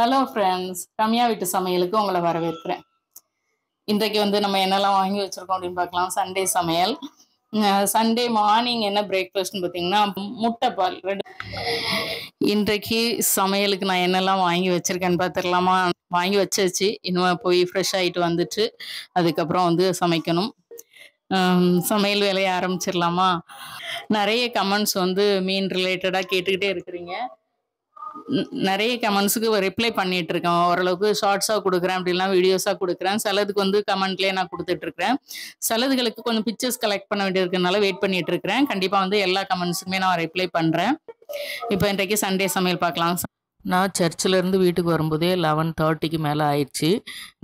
Hello friends Ramya வீட்டு சமையலுக்கு உங்களை வரவேற்கிறேன். இன்றைக்கு வந்து நம்ம என்னெல்லாம் வாங்கி வச்சிருக்கோம் அப்படின்னு பார்க்கலாம். சண்டே சமையல். சண்டே மார்னிங் என்ன பிரேக்ஃபாஸ்ட்னு பார்த்தீங்கன்னா முட்டை பால். ரெண்டு இன்றைக்கு சமையலுக்கு நான் என்னெல்லாம் வாங்கி வச்சிருக்கேன்னு பார்த்துடலாமா? வாங்கி வச்சாச்சு. இன்னும் போய் ஃப்ரெஷ் ஆகிட்டு வந்துட்டு அதுக்கப்புறம் வந்து சமைக்கணும். சமையல் வேலையை ஆரம்பிச்சிடலாமா? நிறைய கமெண்ட்ஸ் வந்து மீன் ரிலேட்டடாக கேட்டுக்கிட்டே இருக்கிறீங்க. நிறைய கமெண்ட்ஸுக்கு ரிப்ளை பண்ணிட்டு இருக்கேன் ஓரளவுக்கு ஷார்ட்ஸாக கொடுக்குறேன் அப்படிலாம் வீடியோஸாக கொடுக்குறேன். சிலதுக்கு வந்து கமெண்ட்லேயே நான் கொடுத்துட்டு இருக்கிறேன் சிலதுகளுக்கு கொஞ்சம் பிக்சர்ஸ் கலெக்ட் பண்ண வேண்டியிருக்கனால வெயிட் பண்ணிட்டு இருக்கிறேன் கண்டிப்பாக வந்து எல்லா கமெண்ட்ஸுக்குமே நான் ரிப்ளை பண்ணுறேன் இப்போ இன்றைக்கு சண்டே சமையல் பார்க்கலாம். நான் சர்ச்சில் இருந்து வீட்டுக்கு வரும்போதே லெவன் தேர்ட்டிக்கு மேலே ஆயிடுச்சு.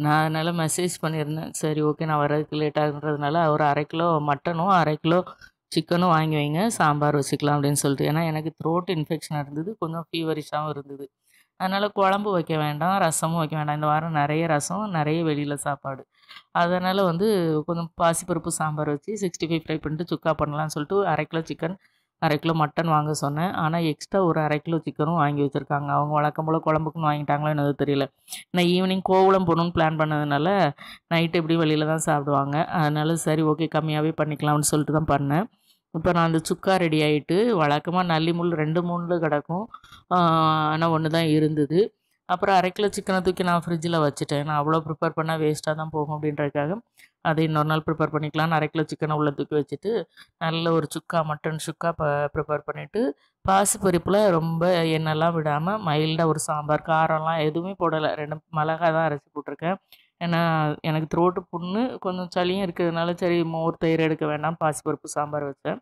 நான் அதனால் மெசேஜ் பண்ணியிருந்தேன். சரி ஓகே நான் வர்றதுக்கு லேட் ஆகுன்றதுனால ஒரு அரை கிலோ மட்டனும் அரை கிலோ சிக்கனும் வாங்கி வைங்க சாம்பார் வச்சுக்கலாம் அப்படின்னு சொல்லிட்டு. ஏன்னா எனக்கு த்ரோட் இன்ஃபெக்ஷன் இருந்தது கொஞ்சம் ஃபீவரிஷாகவும் இருந்தது. அதனால் குழம்பு வைக்க வேண்டாம் ரசமும் வைக்க வேண்டாம். இந்த வாரம் நிறைய ரசம் நிறைய வெளியில் சாப்பாடு. அதனால் வந்து கொஞ்சம் பாசிப்பருப்பு சாம்பார் வச்சு சிக்ஸ்டி ஃபைவ் ஃப்ரை பண்ணிட்டு சுக்கா பண்ணலாம்னு சொல்லிட்டு அரை கிலோ சிக்கன் அரை கிலோ மட்டன் வாங்க சொன்னேன். ஆனால் எக்ஸ்ட்ரா ஒரு அரை கிலோ சிக்கனும் வாங்கி வச்சுருக்காங்க. அவங்க வழக்கம் போல் குழம்புக்குன்னு வாங்கிட்டாங்களோ என்னது தெரியல. நான் ஈவினிங் கோவலம் போகணுன்னு பிளான் பண்ணதுனால நைட்டு எப்படி வெளியில் தான் சாப்பிடுவாங்க. அதனால சரி ஓகே கம்மியாகவே பண்ணிக்கலாம்னு சொல்லிட்டு தான் பண்ணேன். இப்போ நான் அந்த சுக்கா ரெடி ஆகிட்டு வழக்கமாக நல்லி முள் ரெண்டு மூணில் கிடக்கும். ஆனால் ஒன்று தான் இருந்தது. அப்புறம் அரை கிலோ சிக்கனை தூக்கி நான் ஃப்ரிட்ஜில் வச்சுட்டேன். நான் அவ்வளோ ப்ரிப்பேர் பண்ணால் வேஸ்ட்டாக தான் போகும் அப்படின்றதுக்காக அதை இன்னொரு நாள் ப்ரிப்பேர் பண்ணிக்கலாம்னு அரை கிலோ சிக்கனை உள்ளே தூக்கி வச்சுட்டு நல்ல ஒரு சுக்கா மட்டன் சுக்கா ப ப்ரிப்பேர் பண்ணிவிட்டு பாசிப்பருப்பில் ரொம்ப எண்ணெய்லாம் விடாமல் மைல்டாக ஒரு சாம்பார் காரம்லாம் எதுவுமே போடலை. ரெண்டு மிளகா தான் அரைச்சி போட்டிருக்கேன். ஏன்னா எனக்கு த்ரோட்டு புண்ணு கொஞ்சம் சளியும் இருக்கிறதுனால சரி மோர் தயிர் எடுக்க வேண்டாம். பாசிப்பருப்பு சாம்பார் வச்சேன்.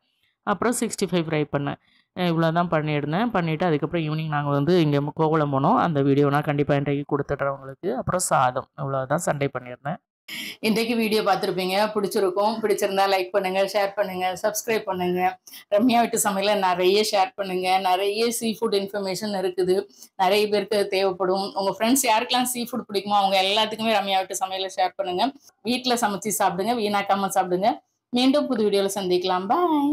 அப்புறம் சிக்ஸ்டி ஃபைவ் ஃப்ரை பண்ணேன். இவ்வளோ தான் பண்ணியிருந்தேன். பண்ணிவிட்டு அதுக்கப்புறம் ஈவினிங் நாங்கள் வந்து இங்கே கோகுலம் போனோம். அந்த வீடியோ நான் கண்டிப்பாக இன்றைக்கு கொடுத்துட்றேன் உங்களுக்கு. அப்புறம் சாதம். இவ்வளோ தான் சண்டே பண்ணியிருந்தேன். இன்றைக்கு வீடியோ பார்த்துருப்பீங்க. பிடிச்சிருக்கும். பிடிச்சிருந்தா லைக் பண்ணுங்க ஷேர் பண்ணுங்க சப்ஸ்கிரைப் பண்ணுங்க. ரம்யா வீட்டு சமையல நிறைய ஷேர் பண்ணுங்க. நிறைய சீ ஃபுட் இன்ஃபர்மேஷன் இருக்குது. நிறைய பேருக்கு தேவைப்படும். உங்க ஃப்ரெண்ட்ஸ் யாருக்கெல்லாம் சீ ஃபுட் பிடிக்குமோ அவங்க எல்லாத்துக்குமே ரம்யா வீட்டு சமையல ஷேர் பண்ணுங்க. வீட்டில் சமைச்சு சாப்பிடுங்க வீணாக்காம சாப்பிடுங்க. மீண்டும் புது வீடியோவில் சந்திக்கலாம். பாய்